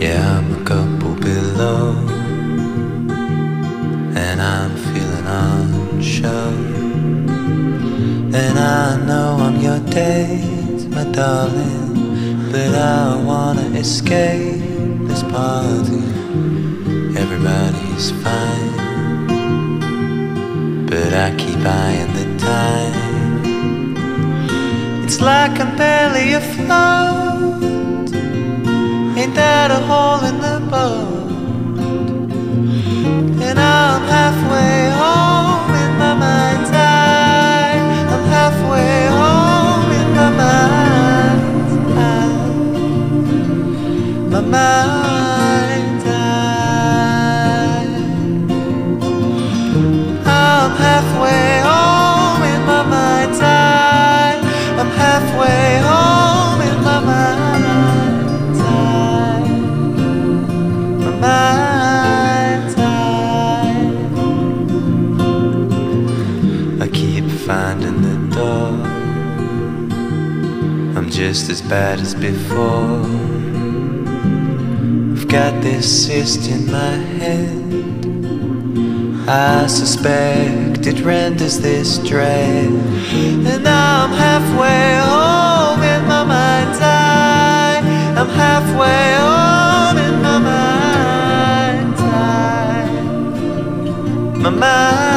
Yeah, I'm a couple below, and I'm feeling unsure. And I know I'm your date, my darling, but I wanna escape this party. Everybody's fine, but I keep eyeing the time. It's like I'm barely afloat. Finding the door. I'm just as bad as before. I've got this cyst in my head. I suspect it renders this dread. And now I'm halfway home in my mind's eye. I'm halfway home in my mind's eye. My mind